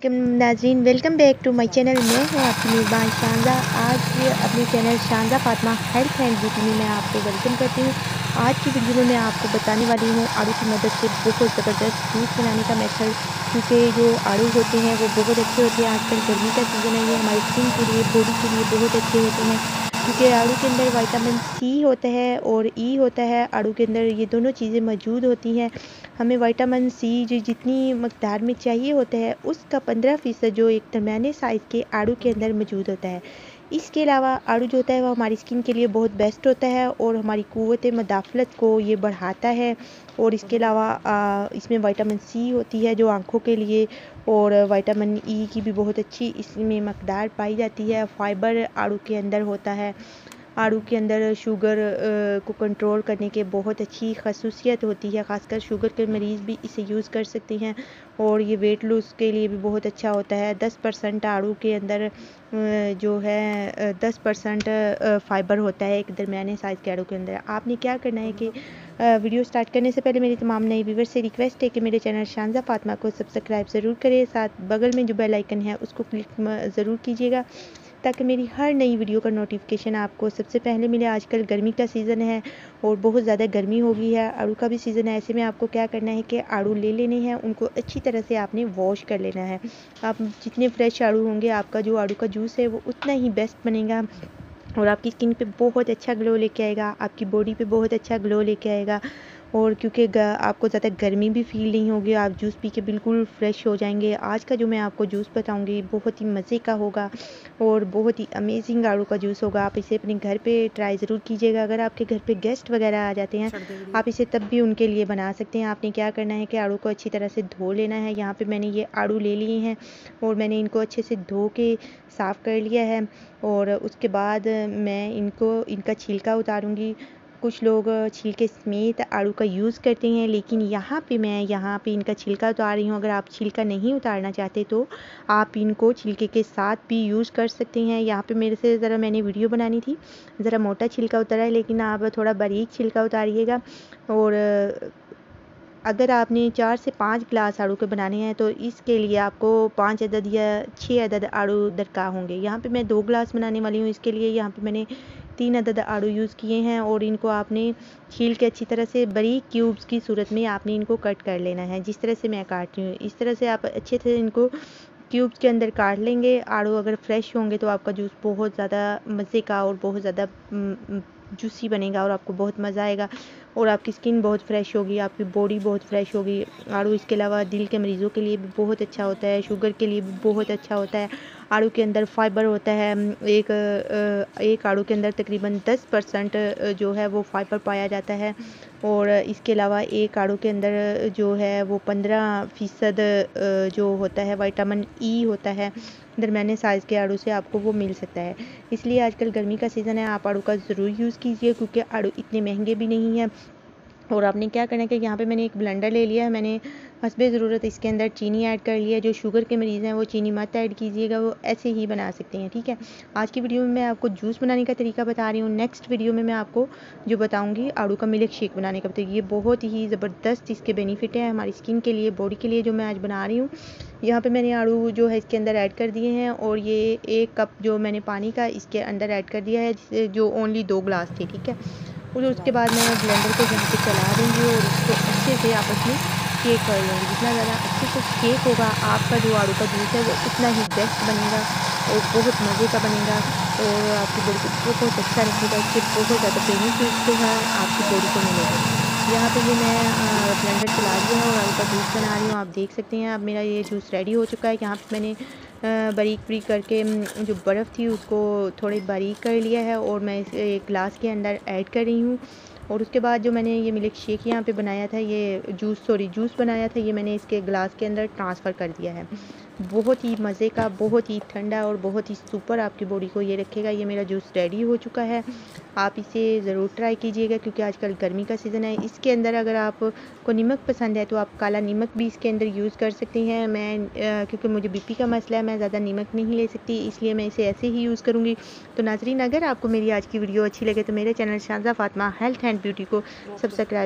नाजरीन welcome back to my channel मैं हूँ आपकी मेज़बान शानजा। आज अपने channel Shanza Fatima health and beauty में मैं आपको वेलकम करती हूँ। आज की वीडियो में मैं आपको बताने वाली हूँ आड़ू की मदद से बहुत ज़बरदस्त जूस बनाने का मेथड क्योंकि जो आड़ू होते हैं, वो बहुत अच्छे होते हैं। आजकल गर्मी का सीज़न है, ये हमारी स्किन के लिए बॉडी के लिए बहुत अच्छे होते हैं। क्योंकि आड़ू के अंदर वाइटामिन सी होता है और ई होता है। आड़ू के अंदर ये दोनों चीज़ें मौजूद होती हैं। हमें वाइटामिन सी जो जितनी मकदार में चाहिए होता है, उसका पंद्रह फ़ीसद जो एक दरमिया साइज़ के आड़ू के अंदर मौजूद होता है। इसके अलावा आड़ू जो होता है वो हमारी स्किन के लिए बहुत बेस्ट होता है और हमारी क़वत मदाफ़लत को ये बढ़ाता है और इसके अलावा इसमें वाइटामिन सी होती है जो आँखों के लिए और वाइटामिन ई की भी बहुत अच्छी इसमें मकदार पाई जाती है। फ़ाइबर आड़ू के अंदर होता है। आड़ू के अंदर शुगर को कंट्रोल करने के बहुत अच्छी खसूसियत होती है, ख़ासकर शुगर के मरीज़ भी इसे यूज़ कर सकते हैं और ये वेट लूज़ के लिए भी बहुत अच्छा होता है। दस परसेंट आड़ू के अंदर जो है दस परसेंट फ़ाइबर होता है एक दरमियाने साइज़ के आड़ू के अंदर। आपने क्या करना है कि वीडियो स्टार्ट करने से पहले मेरी तमाम नई व्यूवर से रिक्वेस्ट है कि मेरे चैनल शानजा फातमा को सब्सक्राइब ज़रूर करें। साथ बगल में जो बेल आइकन है, उसको क्लिक ज़रूर कीजिएगा। ताकि मेरी हर नई वीडियो का नोटिफिकेशन आपको। सबसे पहले मिले आजकल गर्मी का सीज़न है और बहुत ज़्यादा गर्मी हो गई है। आड़ू का भी सीज़न है, ऐसे में आपको क्या करना है कि आड़ू ले लेने हैं, उनको अच्छी तरह से आपने वॉश कर लेना है। आप जितने फ्रेश आड़ू होंगे, आपका जो आड़ू का जूस है, वो उतना ही बेस्ट बनेगा और आपकी स्किन पे बहुत अच्छा ग्लो लेके आएगा, आपकी बॉडी पे बहुत अच्छा ग्लो लेके आएगा। और क्योंकि आपको ज़्यादा गर्मी भी फील नहीं होगी आप जूस पी के बिल्कुल फ्रेश हो जाएँगे। आज का जो मैं आपको जूस बताऊँगी बहुत ही मज़े का होगा और बहुत ही अमेजिंग आड़ू का जूस होगा। आप इसे अपने घर पे ट्राई ज़रूर कीजिएगा। अगर आपके घर पे गेस्ट वगैरह आ जाते हैं आप इसे तब भी उनके लिए बना सकते हैं। आपने क्या करना है कि आड़ू को अच्छी तरह से धो लेना है। यहाँ पर मैंने ये आड़ू ले लिए हैं और मैंने इनको अच्छे से धो के साफ़ कर लिया है और उसके बाद मैं इनको इनका छिलका उतारूँगी। कुछ लोग छिलके समेत आड़ू का यूज़ करते हैं, लेकिन यहाँ पे मैं, यहाँ पे इनका छिलका उतार रही हूँ। अगर आप छिलका नहीं उतारना चाहते तो आप इनको छिलके के साथ भी यूज़ कर सकते हैं। यहाँ पे मेरे से ज़रा मैंने वीडियो बनानी थी, ज़रा मोटा छिलका उतारा है, लेकिन आप थोड़ा बारीक छिलका उतारिएगा। और अगर आपने चार से पाँच गिलास आड़ू के बनाने हैं तो इसके लिए आपको पाँच अदद या छः अदद आड़ू दरकार होंगे। यहाँ पे मैं दो गिलास बनाने वाली हूँ, इसके लिए यहाँ पे मैंने तीन अदद आड़ू यूज़ किए हैं और इनको आपने छील के अच्छी तरह से बरीक क्यूब्स की सूरत में आपने इनको कट कर लेना है। जिस तरह से मैं काट रही हूँ, इस तरह से आप अच्छे से इनको क्यूब्स के अंदर काट लेंगे। आड़ू अगर फ्रेश होंगे तो आपका जूस बहुत ज़्यादा मज़े का और बहुत ज़्यादा जूसी बनेगा और आपको बहुत मज़ा आएगा और आपकी स्किन बहुत फ्रेश होगी, आपकी बॉडी बहुत फ्रेश होगी। आड़ू इसके अलावा दिल के मरीज़ों के लिए भी बहुत अच्छा होता है, शुगर के लिए भी बहुत अच्छा होता है आड़ू के अंदर फाइबर होता है एक एक आड़ू के अंदर तकरीबन दस परसेंट जो है वो फाइबर पाया जाता है। और इसके अलावा एक आड़ू के अंदर जो है वो पंद्रह फ़ीसद जो होता है वाइटामिन ई होता है, दरमियाने साइज़ के आड़ू से आपको वो मिल सकता है। इसलिए आजकल गर्मी का सीज़न है, आप आड़ू का ज़रूर यूज़ कीजिए, क्योंकि आड़ू इतने महँगे भी नहीं हैं। और आपने क्या करना है कि यहाँ पे मैंने एक ब्लेंडर ले लिया है, मैंने हसब ज़रूरत इसके अंदर चीनी ऐड कर लिया, जो शुगर के मरीज़ हैं, वो चीनी मत ऐड कीजिएगा, वो ऐसे ही बना सकते हैं, ठीक है? आज की वीडियो में मैं आपको जूस बनाने का तरीका बता रही हूँ, नेक्स्ट वीडियो में मैं आपको जो बताऊँगी, आड़ू का मिल्क शेक बनाने का बताऊँगी ये बहुत ही ज़बरदस्त इसके बेनिफिट हैं हमारी स्किन के लिए, बॉडी के लिए जो मैं आज बना रही हूँ। यहाँ पर मैंने आड़ू जो है इसके अंदर ऐड कर दिए हैं, और ये एक कप जो मैंने पानी का इसके अंदर ऐड कर दिया है, जिससे जो ओनली दो ग्लास थे, ठीक है? और उसके बाद मैं ब्लेंडर को यहाँ पे चला दूँगी, और उसको अच्छे से आपस में केक कर लूँगी जितना ज़्यादा अच्छे से केक होगा, आपका जो आड़ू का जूस है, वो उतना ही बेस्ट बनेगा और बहुत मज़े का बनेगा और आपकी बॉडी को बहुत अच्छा रखेगा। इससे बहुत ज़्यादा बेनिफिट जो है आपकी बॉडी को मिलेगा। यहाँ पे ये मैं ब्लेंडर चला दिया है और आलू का जूस बना रही हूँ। आप देख सकते हैं, अब मेरा ये जूस रेडी हो चुका है। यहाँ पे मैंने बारीक बारीक करके जो बर्फ़ थी उसको थोड़ी बारीक कर लिया है और मैं इसे, एक ग्लास के अंदर ऐड कर रही हूँ। और उसके बाद जो मैंने ये मिल्क शेक यहाँ पे बनाया था, ये जूस सॉरी जूस बनाया था, ये मैंने इसके ग्लास के अंदर ट्रांसफ़र कर दिया है। बहुत ही मज़े का, बहुत ही ठंडा और बहुत ही सुपर आपकी बॉडी को ये रखेगा। ये मेरा जूस रेडी हो चुका है। आप इसे ज़रूर ट्राई कीजिएगा क्योंकि आजकल गर्मी का सीज़न है। इसके अंदर अगर आपको नमक पसंद है तो आप काला नमक भी इसके अंदर यूज़ कर सकते हैं। मैं क्योंकि मुझे बीपी का मसला है, मैं ज़्यादा नमक नहीं ले सकती, इसलिए मैं इसे ऐसे ही यूज़ करूँगी। तो नाजरीन, अगर आपको मेरी आज की वीडियो अच्छी लगे तो मेरे channel Shaza Fatima health and beauty को सब्सक्राइब